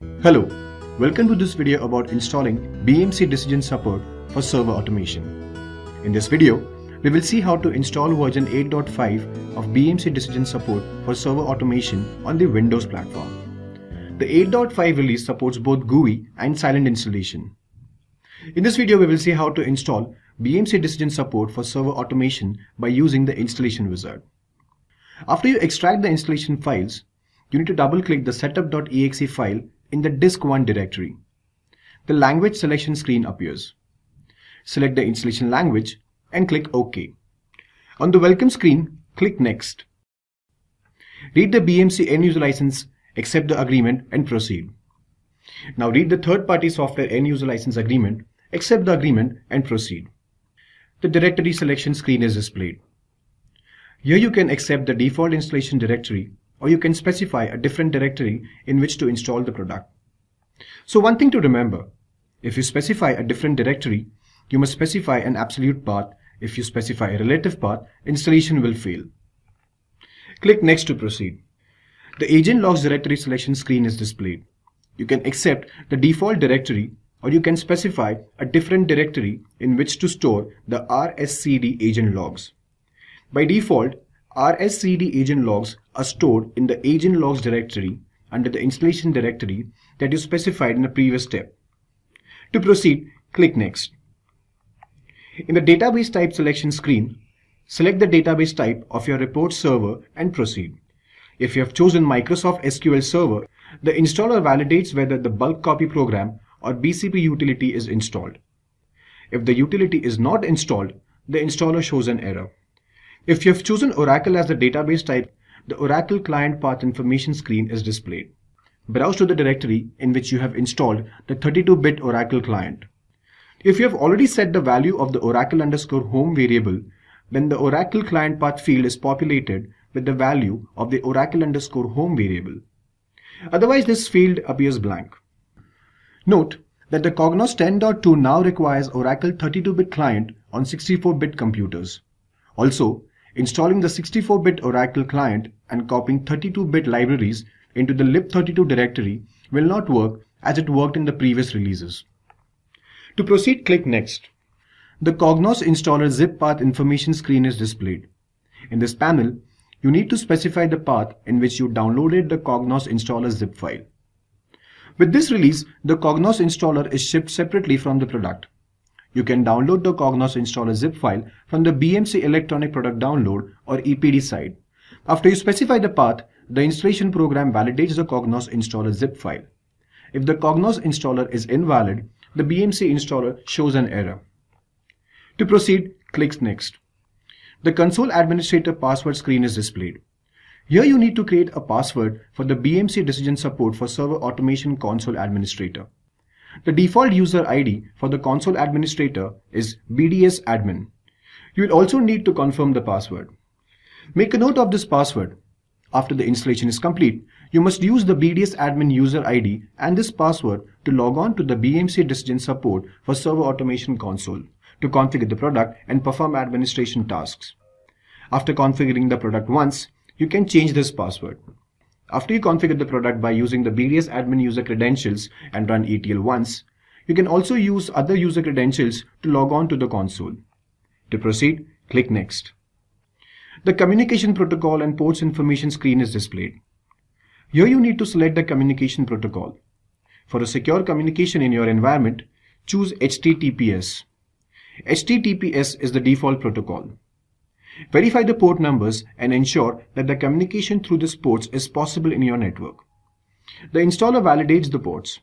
Hello, welcome to this video about installing BMC Decision Support for server automation. In this video, we will see how to install version 8.5 of BMC Decision Support for server automation on the Windows platform. The 8.5 release supports both GUI and silent installation. In this video, we will see how to install BMC Decision Support for server automation by using the installation wizard. After you extract the installation files, you need to double click the setup.exe file in the disk1 directory. The language selection screen appears. Select the installation language and click OK. On the welcome screen, click Next. Read the BMC end user license, accept the agreement and proceed. Now read the third-party software end user license agreement, accept the agreement and proceed. The directory selection screen is displayed. Here you can accept the default installation directory or you can specify a different directory in which to install the product. So one thing to remember, if you specify a different directory, you must specify an absolute path. If you specify a relative path, installation will fail. Click Next to proceed. The agent logs directory selection screen is displayed. You can accept the default directory or you can specify a different directory in which to store the RSCD agent logs. By default, RSCD agent logs are stored in the agent logs directory under the installation directory that you specified in the previous step. To proceed, click Next. In the database type selection screen, select the database type of your report server and proceed. If you have chosen Microsoft SQL Server, the installer validates whether the bulk copy program or BCP utility is installed. If the utility is not installed, the installer shows an error. If you have chosen Oracle as the database type, the Oracle Client Path Information screen is displayed. Browse to the directory in which you have installed the 32-bit Oracle client. If you have already set the value of the Oracle underscore home variable, then the Oracle Client Path field is populated with the value of the Oracle underscore home variable. Otherwise, this field appears blank. Note that the Cognos 10.2 now requires Oracle 32-bit client on 64-bit computers. Also, installing the 64-bit Oracle client and copying 32-bit libraries into the lib32 directory will not work as it worked in the previous releases. To proceed, click Next. The Cognos installer zip path information screen is displayed. In this panel, you need to specify the path in which you downloaded the Cognos installer zip file. With this release, the Cognos installer is shipped separately from the product. You can download the Cognos installer zip file from the BMC Electronic Product Download or EPD site. After you specify the path, the installation program validates the Cognos installer zip file. If the Cognos installer is invalid, the BMC installer shows an error. To proceed, click Next. The console administrator password screen is displayed. Here you need to create a password for the BMC decision support for server automation console administrator. The default user ID for the console administrator is BDS admin. You will also need to confirm the password. Make a note of this password. After the installation is complete, you must use the BDS admin user ID and this password to log on to the BMC decision support for server automation console to configure the product and perform administration tasks. After configuring the product once, you can change this password. After you configure the product by using the BDS admin user credentials and run ETL once, you can also use other user credentials to log on to the console. To proceed, click Next. The communication protocol and ports information screen is displayed. Here you need to select the communication protocol. For a secure communication in your environment, choose HTTPS. HTTPS is the default protocol. Verify the port numbers and ensure that the communication through these ports is possible in your network. The installer validates the ports.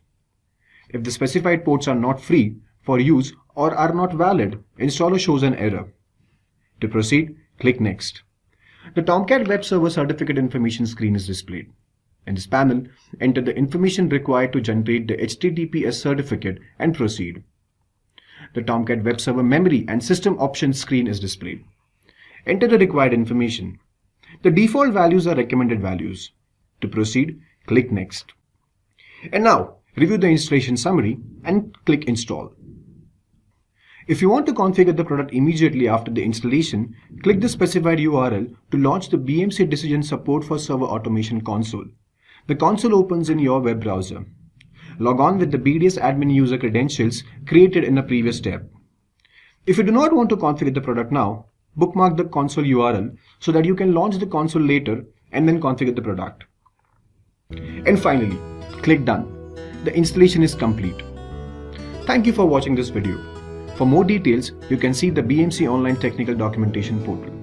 If the specified ports are not free for use or are not valid, installer shows an error. To proceed, click Next. The Tomcat Web Server Certificate Information screen is displayed. In this panel, enter the information required to generate the HTTPS certificate and proceed. The Tomcat Web Server Memory and System Options screen is displayed. Enter the required information. The default values are recommended values. To proceed, click Next. And now, review the installation summary and click Install. If you want to configure the product immediately after the installation, click the specified URL to launch the BMC Decision Support for Server Automation console. The console opens in your web browser. log on with the BDS admin user credentials created in a previous step. If you do not want to configure the product now, bookmark the console URL so that you can launch the console later and then configure the product. And finally, click Done. The installation is complete. Thank you for watching this video. For more details, you can see the BMC Online Technical Documentation portal.